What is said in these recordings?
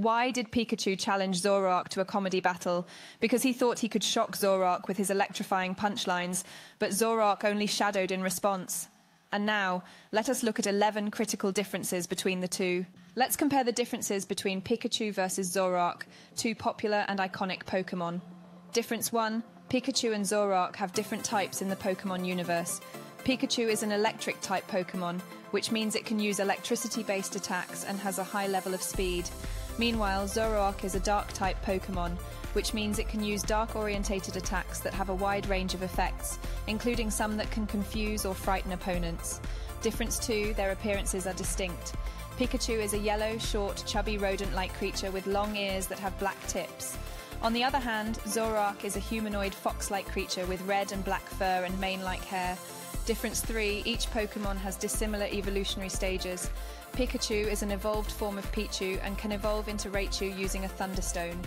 Why did Pikachu challenge Zoroark to a comedy battle? Because he thought he could shock Zoroark with his electrifying punchlines, but Zoroark only shadowed in response. And now, let us look at 11 critical differences between the two. Let's compare the differences between Pikachu versus Zoroark, two popular and iconic Pokemon. Difference 1 Pikachu and Zoroark have different types in the Pokemon universe. Pikachu is an electric type Pokemon, which means it can use electricity based attacks and has a high level of speed. Meanwhile, Zoroark is a dark type Pokemon, which means it can use dark orientated attacks that have a wide range of effects, including some that can confuse or frighten opponents. Difference 2 their appearances are distinct. Pikachu is a yellow, short, chubby rodent like creature with long ears that have black tips. On the other hand, Zoroark is a humanoid fox like creature with red and black fur and mane like hair. Difference 3 each Pokemon has dissimilar evolutionary stages. Pikachu is an evolved form of Pichu and can evolve into Raichu using a Thunderstone.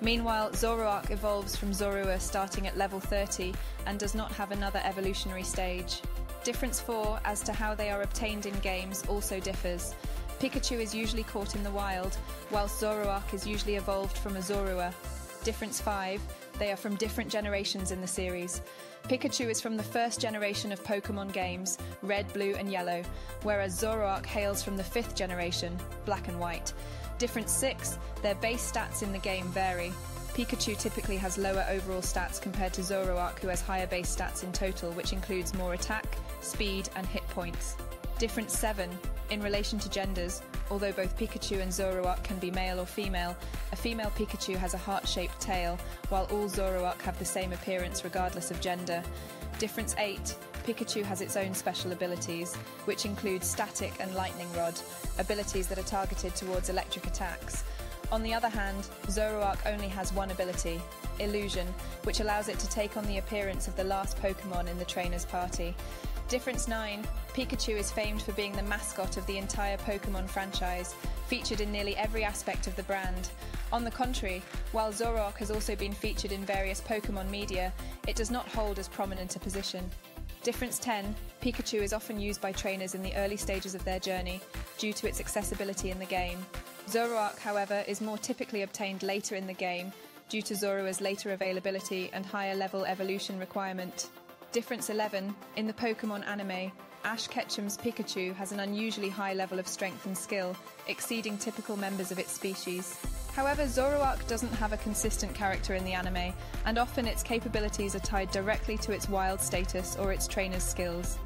Meanwhile, Zoroark evolves from Zorua starting at level 30 and does not have another evolutionary stage. Difference 4 as to how they are obtained in games also differs. Pikachu is usually caught in the wild, whilst Zoroark is usually evolved from a Zorua. Difference 5 they are from different generations in the series. Pikachu is from the first generation of Pokemon games, Red, Blue, and Yellow, whereas Zoroark hails from the fifth generation, Black and White. Difference 6 their base stats in the game vary. Pikachu typically has lower overall stats compared to Zoroark, who has higher base stats in total, which includes more attack, speed, and hit points. Difference 7 in relation to genders, although both Pikachu and Zoroark can be male or female, a female Pikachu has a heart-shaped tail, while all Zoroark have the same appearance regardless of gender. Difference 8 Pikachu has its own special abilities, which include Static and Lightning Rod, abilities that are targeted towards electric attacks. On the other hand, Zoroark only has one ability, Illusion, which allows it to take on the appearance of the last Pokemon in the trainer's party. Difference 9 Pikachu is famed for being the mascot of the entire Pokemon franchise, featured in nearly every aspect of the brand. On the contrary, while Zoroark has also been featured in various Pokemon media, it does not hold as prominent a position. Difference 10 Pikachu is often used by trainers in the early stages of their journey due to its accessibility in the game. Zoroark, however, is more typically obtained later in the game due to Zorua's later availability and higher level evolution requirement. Difference 11 In the Pokemon anime, Ash Ketchum's Pikachu has an unusually high level of strength and skill, exceeding typical members of its species. However, Zoroark doesn't have a consistent character in the anime, and often its capabilities are tied directly to its wild status or its trainer's skills.